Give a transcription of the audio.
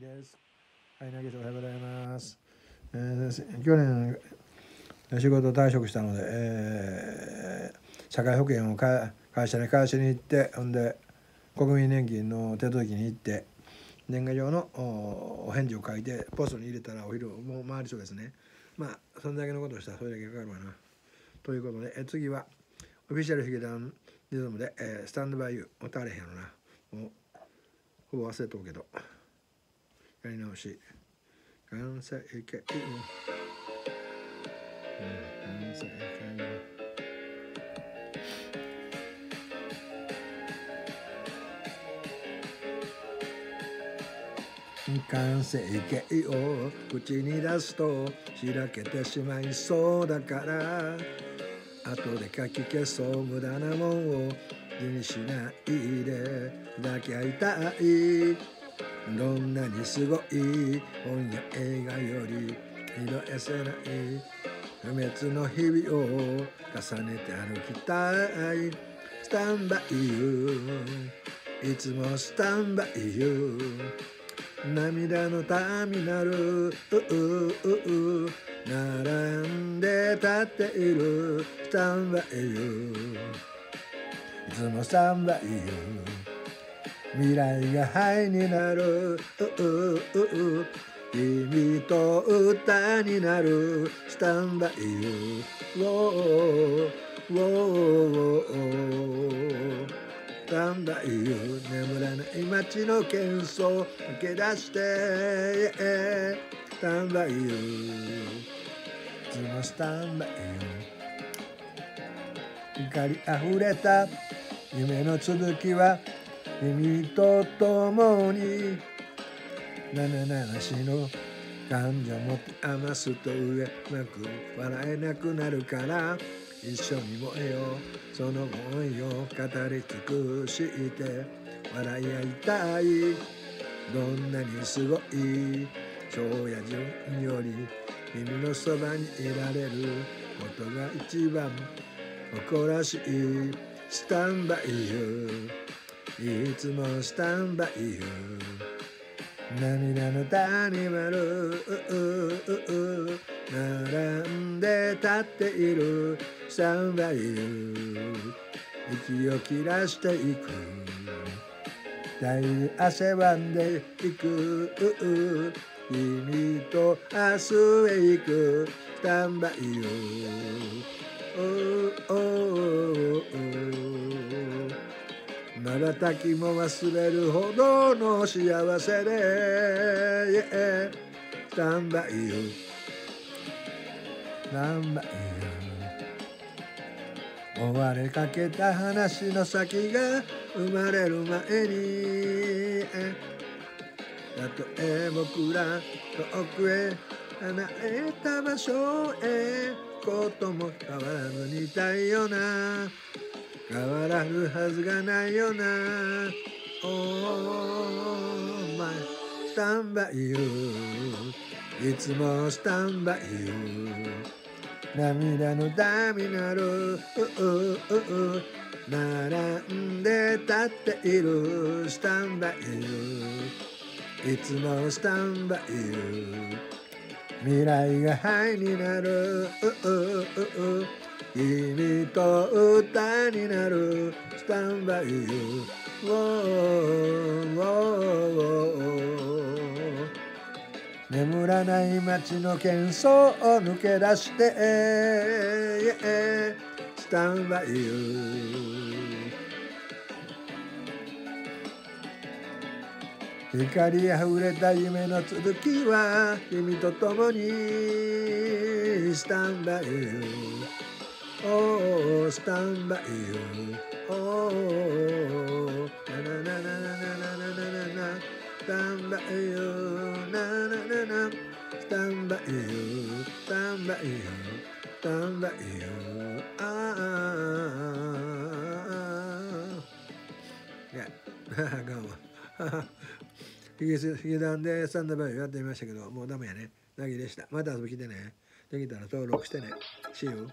です。はい、投げておはようございます。えー去年仕事退職したので、えー社会保険を会社に会社に行って、ほんで国民年金の手続きに行って、年賀状のお返事を書いてポストに入れたらお昼もう回りそうですね。まあそんだけのことをしたらそれだけかかるわな。ということで、え次はオフィシャルヒゲダンリズムで、えースタンドバイユー歌われへんやろな。もうほぼ忘れとうけど。やり直し関西系うん関西系完成形を口に出すとしらけてしまいそうだから後で書き消そう無駄なもんを気にしないで抱き合いたいどんなにすごい本や映画より色褪せない。不滅の日々を重ねて歩きたい。スタンバイユーいつもスタンバイユー涙のターミナル。ううう。う並んで立っている。スタンバイユーいつもスタンバイユー未来が灰になる。うううう。君と歌になる。スタンバイユーウォーウォースタンバイユー眠らない街の喧騒。抜け出して。スタンバイユーいつもスタンバイユー光りあふれた。夢の続きは君と共にななななしの感情もって余すと上なく笑えなくなるから一緒に燃えようその思いを語り尽くして笑い合いたい。どんなにすごい超や順より君のそばにいられることが一番誇らしい。スタンバイユーいつもスタンバイユー涙の谷丸並んで立っている。スタンバイユ息を切らしていく。二人で汗ばんでいく。君と明日へ行く。スタンバイユーお瞬きも忘れるほどの幸せで、yeah、スタンバイユースタンバイユー終われかけた話の先が生まれる前にたとえ僕ら遠くへ離れた場所へことも変わらぬ似たような変わらぬはずがないよな。Oh my スタンバイユー。いつもスタンバイユー。涙のダミナル並んで立っている。スタンバイユー。いつもスタンバイユー。未来が灰になる。君と歌になるスタンバイユー眠らない街の喧騒を抜け出してスタンバイユー光あふれた夢の続きは君と共にスタンバイユー Oh, stand by you. Oh, na na na na na na na na na na. Stand by you. Na na na na. Stand by you. Stand by you. Stand by you. Ah. Yeah. ガンは。ヒゲヒゲダンでスタンドバイやってみましたけど、もうダメやね。なぎでした。また遊び来てね。できたら登録してね。See you.